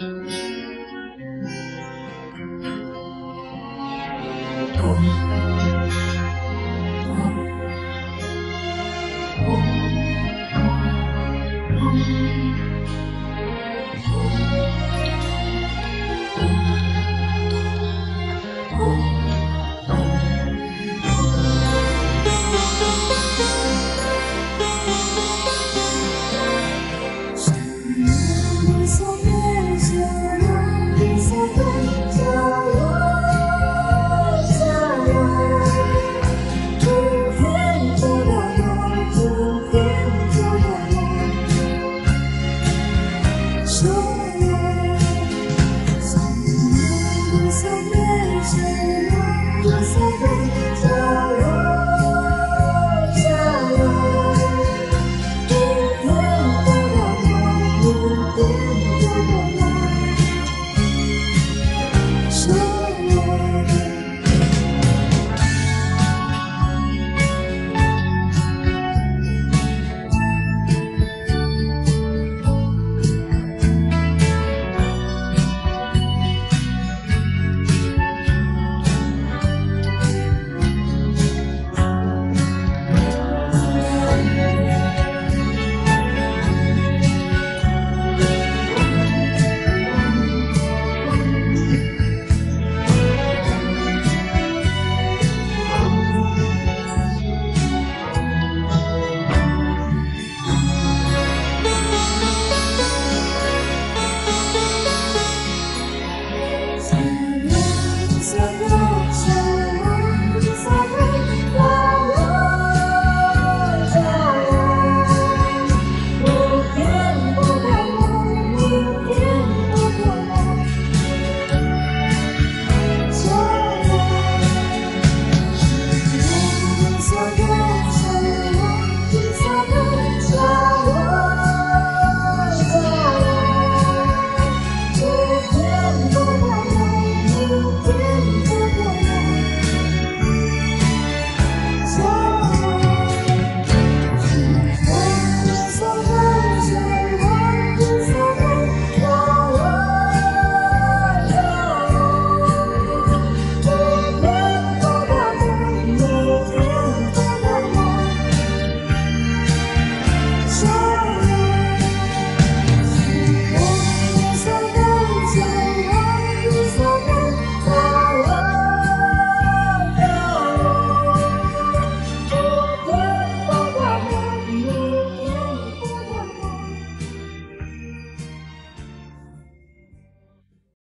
Música